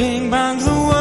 floating by the world.